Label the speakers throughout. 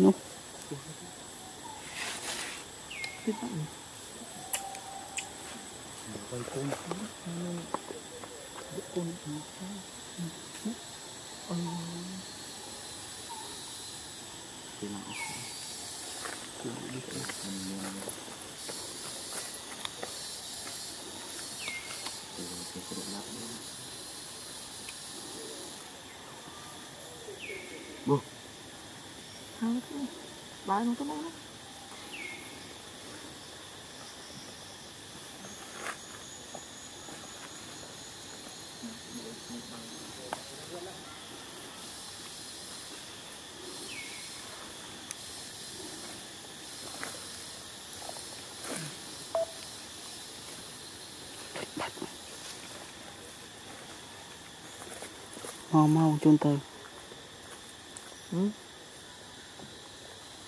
Speaker 1: នោះ
Speaker 2: Tiếp bạn này.
Speaker 1: quay côn
Speaker 2: Bộ côn thì sao? Ờ,
Speaker 1: thì là thì đi tới mình thì thì cái độ lắp bố
Speaker 2: nó thế. Bài nó tốt lắm.
Speaker 1: mau mau chôn tờ
Speaker 2: Ừ.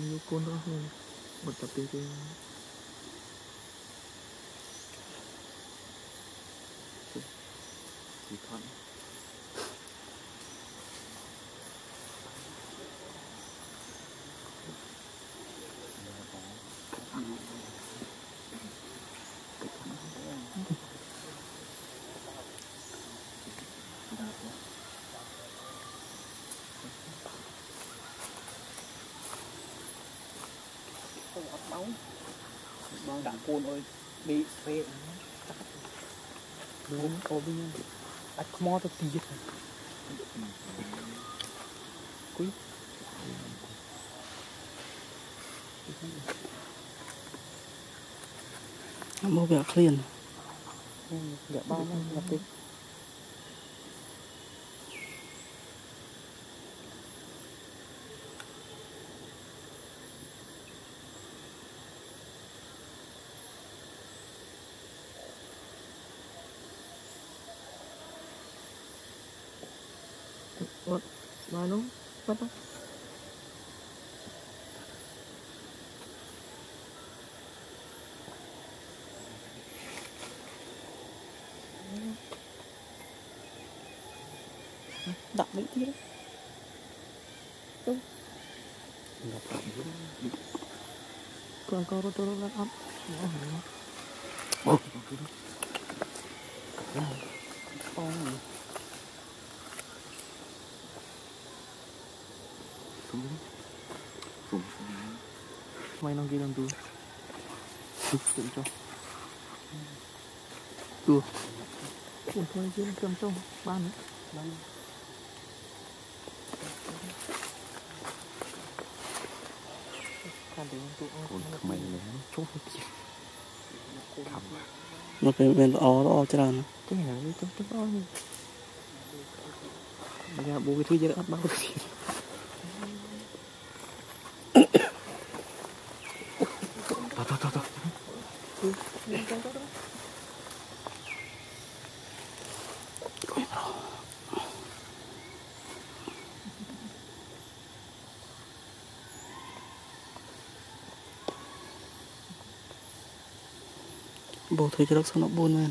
Speaker 2: trung trên suy cho côn ờ. Hoặc Thank you. បងដាក់គូនអើយប៊ីស្វេតនោះ
Speaker 1: អូវិ
Speaker 2: ញដាច់ខ្មោទៅទៀតគួយមកវាអត់ឃ្លាន
Speaker 1: យកប
Speaker 2: ងមកតិច What? Ba nó bắt đó. Đặt mỹ tí đó.
Speaker 1: gặp bạn rất
Speaker 2: Còn con rô rô lắc ấp. Nó hả?
Speaker 1: Ồ.
Speaker 2: Con Rung May nang gilang tu Duksan cho Tu Ủa thôi chứ cầm trong Ba nữa Ba nữa Còn
Speaker 1: thầm mày lấy
Speaker 2: chốt hết chứ Thầm mà
Speaker 1: មកពេលមានល្អល្អច្រើន
Speaker 2: ទេហើយទៅទៅអស់នេះយ៉ាបូគេធ្វើយកអ
Speaker 1: ត់បានទេ បោធ្វើច្រឹកសំណក់4មែន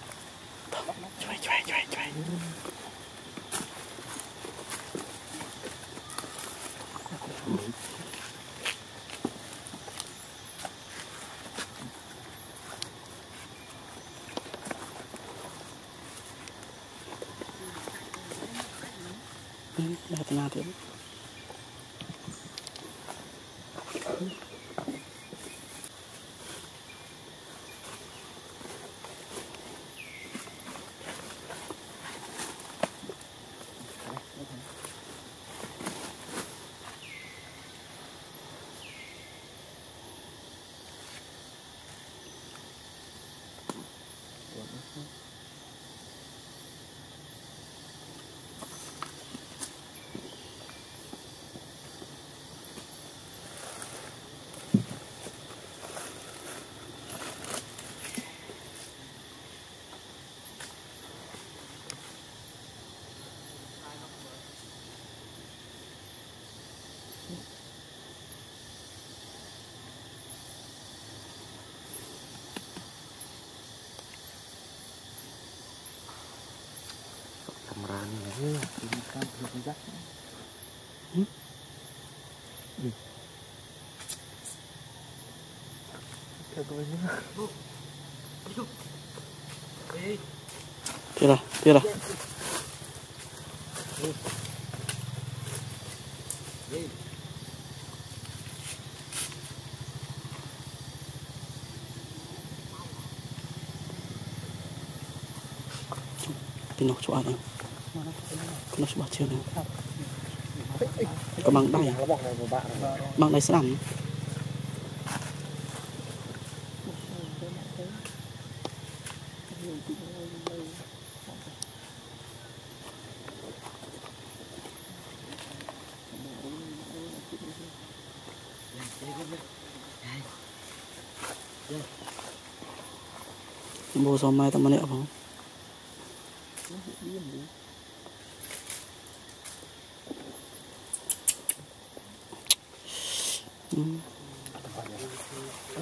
Speaker 1: vậy. Chuối, chuối, chuối, chuối. Ừ, nào thì
Speaker 2: tôi nhé
Speaker 1: Tiếp rồi, tiếp rồi. Cái nó chỗ này. Cái nó chỗ chưa này. Cái bằng đay,
Speaker 2: nó sẽ bỏ chưa này có băng đây
Speaker 1: à? băng đây sẽ làm bố sao mai tao mà nẹo không? Ừ.